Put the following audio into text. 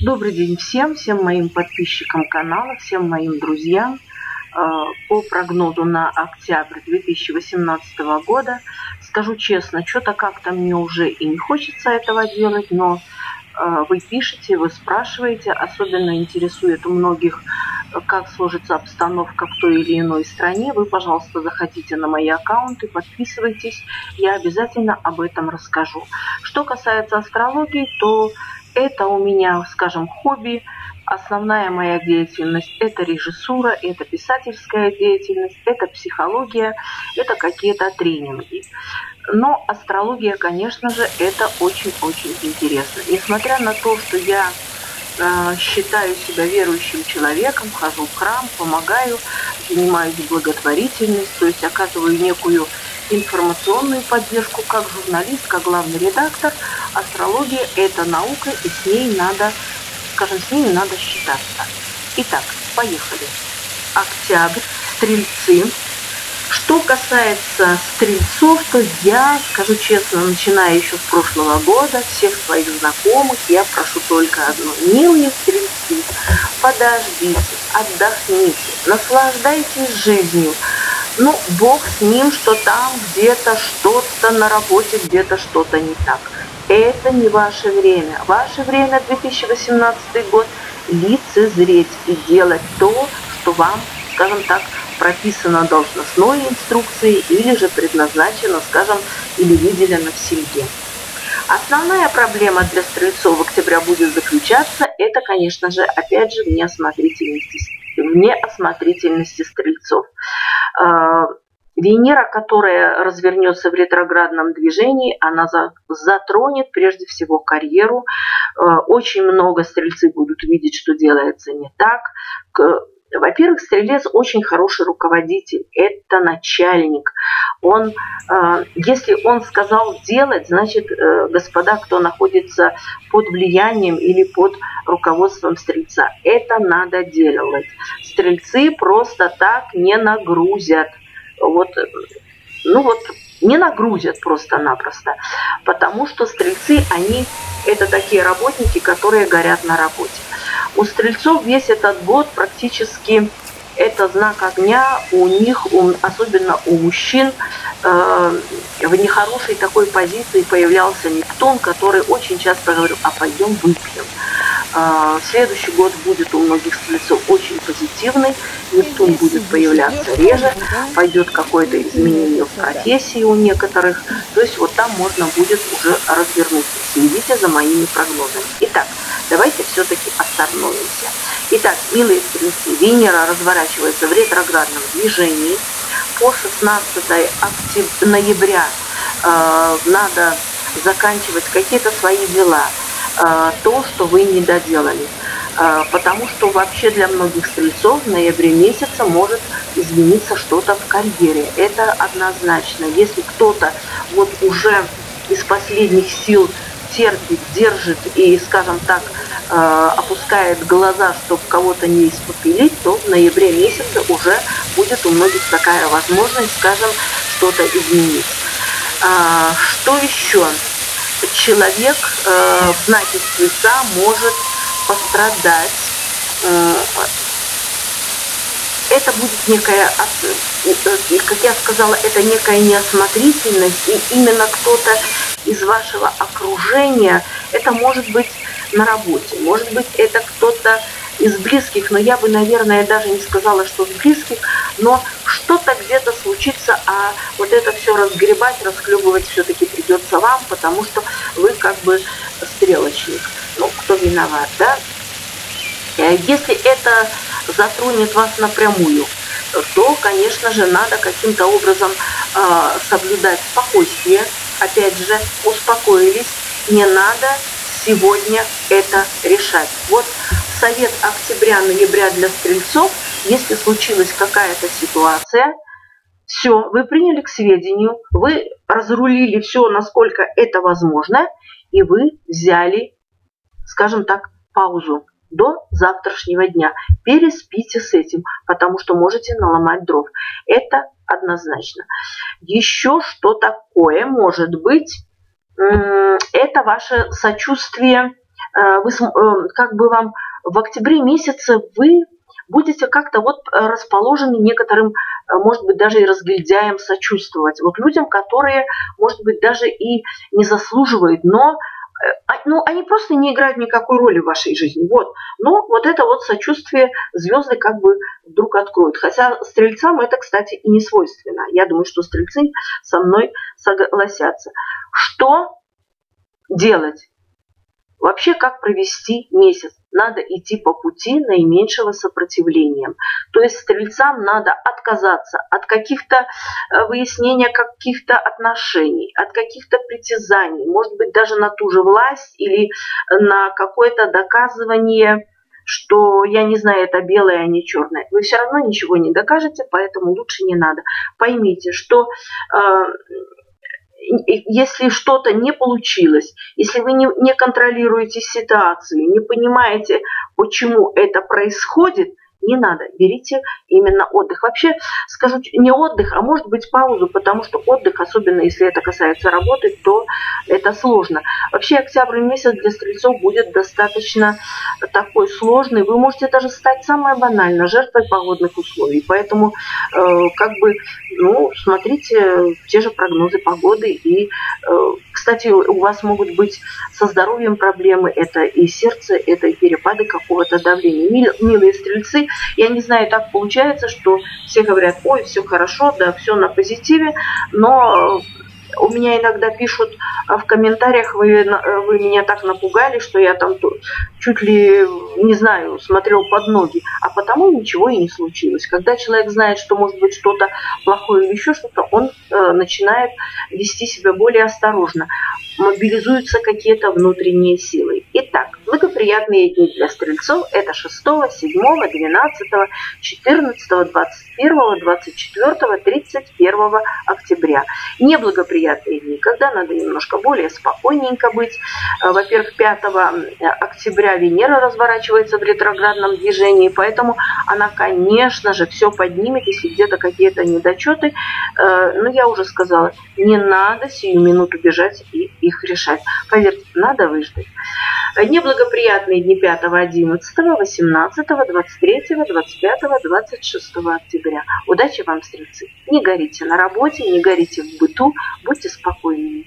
Добрый день всем, всем моим подписчикам канала, всем моим друзьям. Э, по прогнозу на октябрь 2018 года, скажу честно, что-то как-то мне уже и не хочется этого делать, но э, вы пишете, вы спрашиваете, особенно интересует у многих, как сложится обстановка в той или иной стране. Вы, пожалуйста, заходите на мои аккаунты, подписывайтесь, я обязательно об этом расскажу. Что касается астрологии, то это у меня, скажем, хобби. Основная моя деятельность – это режиссура, это писательская деятельность, это психология, это какие-то тренинги. Но астрология, конечно же, это очень-очень интересно. Несмотря на то, что я э, считаю себя верующим человеком, хожу в храм, помогаю, занимаюсь благотворительностью, то есть оказываю некую информационную поддержку как журналист, как главный редактор. Астрология – это наука, и с ней надо, скажем, с ней надо считаться. Итак, поехали. Октябрь, стрельцы. Что касается стрельцов, то я, скажу честно, начиная еще с прошлого года, всех своих знакомых, я прошу только одно. Милые стрельцы, подождите, отдохните, наслаждайтесь жизнью, ну, бог с ним, что там где-то что-то на работе, где-то что-то не так. Это не ваше время. Ваше время 2018 год лицезреть и делать то, что вам, скажем так, прописано должностной инструкцией или же предназначено, скажем, или выделено в семье. Основная проблема для стрельцов в октябре будет заключаться, это, конечно же, опять же, в неосмотрительности, в неосмотрительности стрельцов. А, Венера, которая развернется в ретроградном движении, она затронет прежде всего карьеру. А, очень много стрельцы будут видеть, что делается не так. Во-первых, стрелец очень хороший руководитель, это начальник. Он, э, если он сказал делать, значит, э, господа, кто находится под влиянием или под руководством стрельца, это надо делать. Стрельцы просто так не нагрузят. Вот, ну вот, не нагрузят просто-напросто, потому что стрельцы, они это такие работники, которые горят на работе. У стрельцов весь этот год практически это знак огня, у них, особенно у мужчин, э, в нехорошей такой позиции появлялся Нептун, который очень часто говорил, а пойдем выпьем. Э, следующий год будет у многих стрельцов очень позитивный, Нептун будет появляться реже, пойдет какое-то изменение в профессии у некоторых, то есть вот там можно будет уже развернуться. Следите за моими прогнозами. Итак, давайте все-таки остановимся. Итак, милые стрельцы, Венера разворачивается в ретроградном движении. По 16 октября, ноября э, надо заканчивать какие-то свои дела, то, что вы не доделали. Э, потому что вообще для многих стрельцов в ноябре месяце может измениться что-то в карьере. Это однозначно. Если кто-то вот уже из последних сил терпит, держит и, скажем так, э, опускает глаза, чтобы кого-то не испопелить, то в ноябре месяце уже будет у многих такая возможность, скажем, что-то изменить. А, что еще? Человек э, в знаке Стрельца может пострадать. Э, это будет некая, как я сказала, это некая неосмотрительность, и именно кто-то из вашего окружения, это может быть на работе, может быть это кто-то из близких, но я бы, наверное, даже не сказала, что из близких, но где-то случится, а вот это все разгребать, расхлебывать все-таки придется вам, потому что вы как бы стрелочник. Ну, кто виноват, да? Если это затронет вас напрямую, то, конечно же, надо каким-то образом э, соблюдать спокойствие, опять же, успокоились, не надо сегодня это решать. Вот совет октября-ноября для стрельцов, если случилась какая-то ситуация, все, вы приняли к сведению, вы разрулили все, насколько это возможно, и вы взяли, скажем так, паузу до завтрашнего дня. Переспите с этим, потому что можете наломать дров. Это однозначно. Еще что такое может быть? Это ваше сочувствие вы, как бы вам в октябре месяце вы будете как-то вот расположены некоторым, может быть, даже и разгильдяем сочувствовать. Вот людям, которые, может быть, даже и не заслуживают, но а, ну, они просто не играют никакой роли в вашей жизни. Вот. Но вот это вот сочувствие звезды как бы вдруг откроют. Хотя стрельцам это, кстати, и не свойственно. Я думаю, что стрельцы со мной согласятся. Что делать? Вообще, как провести месяц? Надо идти по пути наименьшего сопротивления. То есть стрельцам надо отказаться от каких-то э, выяснения каких-то отношений, от каких-то притязаний, может быть, даже на ту же власть или на какое-то доказывание что я не знаю, это белое, а не черное. Вы все равно ничего не докажете, поэтому лучше не надо. Поймите, что э, если что-то не получилось, если вы не, не контролируете ситуацию, не понимаете, почему это происходит – не надо, берите именно отдых. Вообще, скажу, не отдых, а может быть паузу, потому что отдых, особенно если это касается работы, то это сложно. Вообще, октябрь месяц для стрельцов будет достаточно такой сложный. Вы можете даже стать самое банально жертвой погодных условий. Поэтому, э, как бы, ну, смотрите те же прогнозы погоды. И, э, кстати, у вас могут быть со здоровьем проблемы. Это и сердце, это и перепады какого-то давления. Милые стрельцы, я не знаю, так получается, что все говорят, ой, все хорошо, да, все на позитиве, но у меня иногда пишут в комментариях, вы, вы меня так напугали, что я там чуть ли, не знаю, смотрел под ноги, а потому ничего и не случилось. Когда человек знает, что может быть что-то плохое или еще что-то, он э, начинает вести себя более осторожно. Мобилизуются какие-то внутренние силы. Итак, благоприятные дни для стрельцов – это 6, 7, 12, 14, 21, 24, 31 октября. Неблагоприятные дни, когда надо немножко более спокойненько быть. Э, во-первых, 5 октября Венера разворачивается в ретроградном движении, поэтому она, конечно же, все поднимет, если где-то какие-то недочеты. Э, но я уже сказала, не надо сию минуту бежать и их решать. Поверьте, надо выждать. Неблагоприятные дни 5, 11, 18, 23, 25, 26 октября. Удачи вам, стрельцы! Не горите на работе, не горите в быту, будьте спокойными.